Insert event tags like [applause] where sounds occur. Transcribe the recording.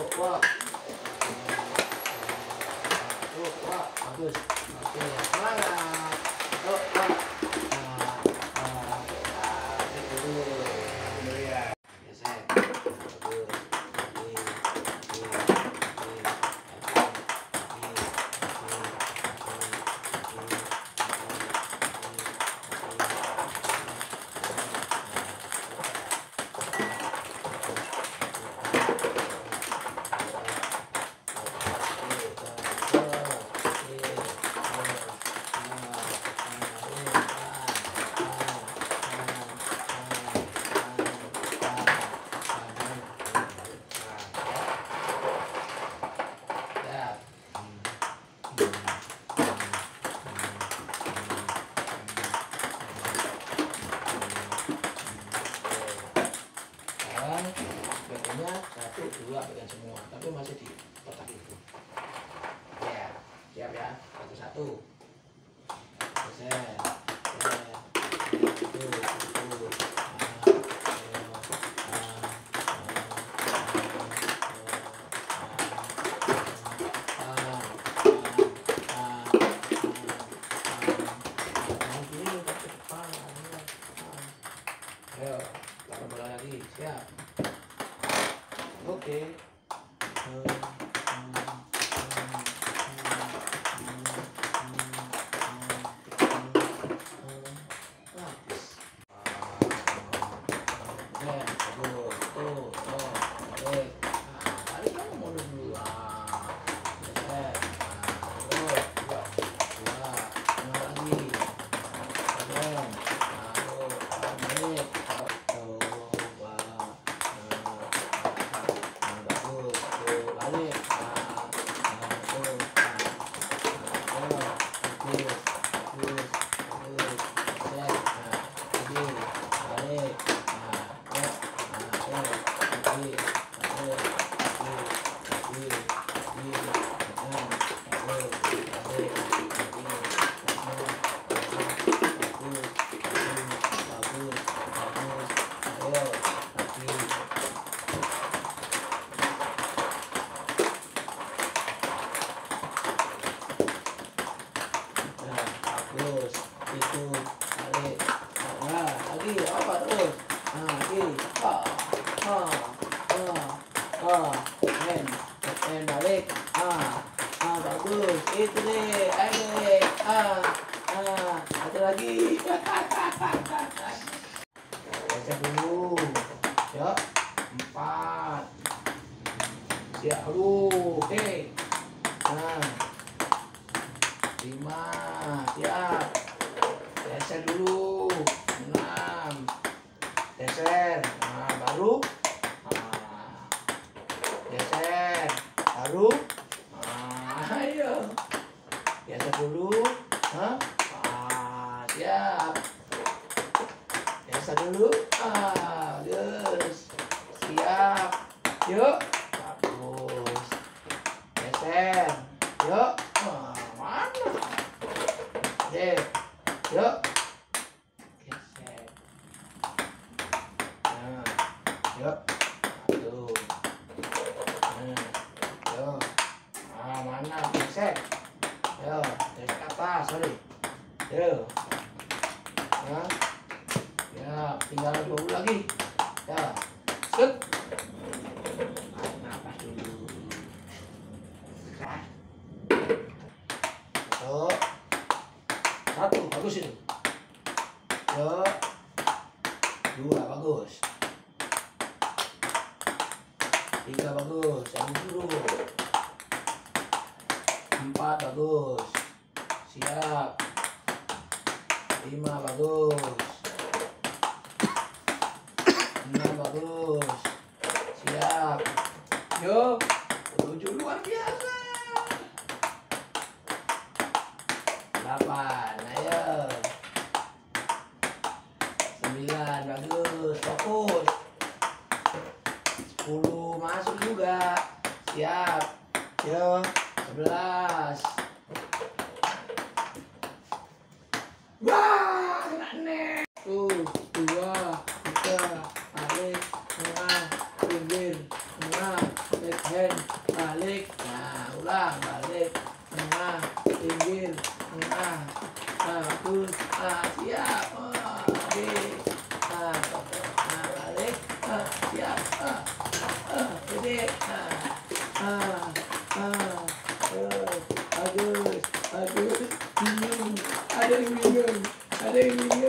は。は後後は Nanti ini ke depan, ah. Ayo, taruh bola lagi, siap. Oke. Habis. Ayo, lagi. Nah, bagus. Itu balik. Nah, lagi apa terus? Nah, lagi. Ah, ah, ah, ah. Pen, pen balik. Ah, ah, bagus. Itu deh. Ayo. Ah, ah. Ada lagi. [laughs] Baca dulu. Ya, empat. Siap dulu. Oke. Nah, lima. Siap geser dulu. Enam. Geser. Nah baru. Nah, baru. Nah, ayo geser dulu. Hah? ah siap geser dulu. Ah bagus siap yuk. Bagus. Geser. Yuk. Wah, mana deh yuk. Geser. Nah yuk. Aduh nah yuk. Ah mana? Geser. Yuk. Geser ke atas sorry. Yuk. Nah ya tinggal dua puluh lagi. Ya. Set Satu. Satu, bagus itu. Dua. Dua, bagus. Tiga, bagus. Yang dulu. Empat, bagus. Siap. Lima, bagus. Enam, bagus. bagus fokus 10 masuk juga. Siap. Ya 11 I didn't mean